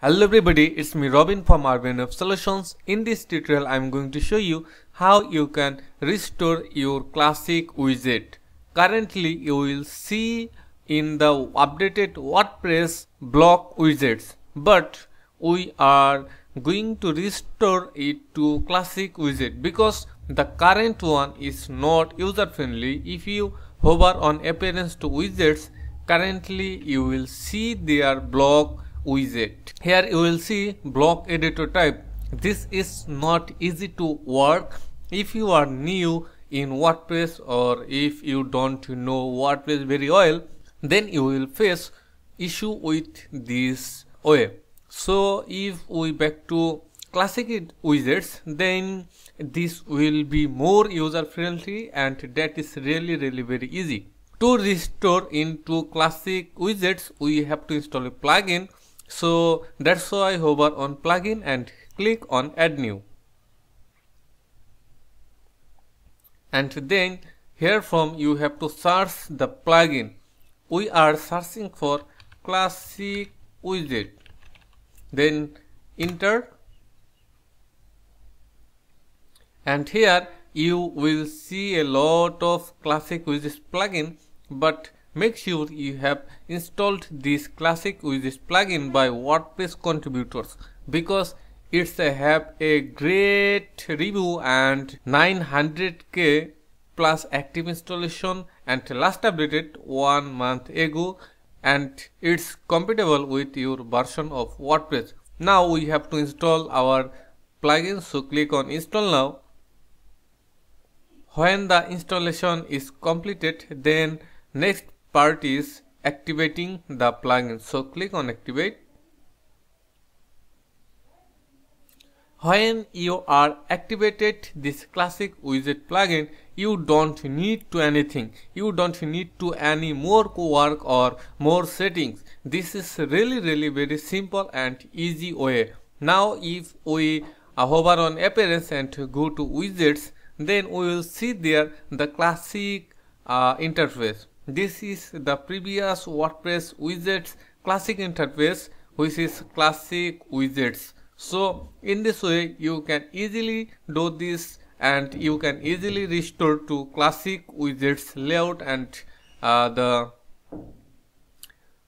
Hello everybody, it's me Robin from RBN Web Solutions. In this tutorial, I'm going to show you how you can restore your classic widget. Currently, you will see in the updated WordPress block widgets, but we are going to restore it to classic widget because the current one is not user friendly. If you hover on appearance to widgets, currently you will see their block widget here you will see block editor type. This is not easy to work if you are new in wordpress or if you don't know wordpress very well then you will face issue with this way. So if we back to classic widgets then this will be more user friendly and that is really really very easy. To restore into classic widgets we have to install a plugin so that's why I hover on plugin and click on add new. And then here from you have to search the plugin. We are searching for classic widget. Then enter and here you will see a lot of classic widgets plugin but Make sure you have installed this classic widgets plugin by WordPress contributors because it's a have a great review and 900k plus active installation and last updated one month ago and it's compatible with your version of WordPress. Now we have to install our plugin so click on install now. When the installation is completed then next part is activating the plugin. So click on activate. When you are activated this classic widget plugin, you don't need to anything. You don't need to any more work or more settings. This is really really very simple and easy way. Now if we hover on appearance and go to widgets, then we will see there the classic uh, interface. This is the previous WordPress widgets classic interface which is classic widgets. So in this way you can easily do this and you can easily restore to classic widgets layout and uh, the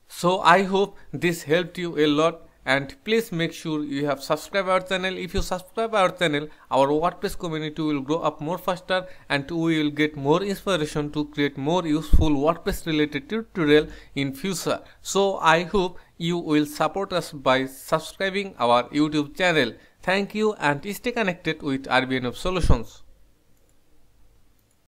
so I hope this helped you a lot and please make sure you have subscribed our channel. If you subscribe our channel our wordpress community will grow up more faster and we will get more inspiration to create more useful wordpress related tutorial in future. So i hope you will support us by subscribing our youtube channel. Thank you and stay connected with RBN Web solutions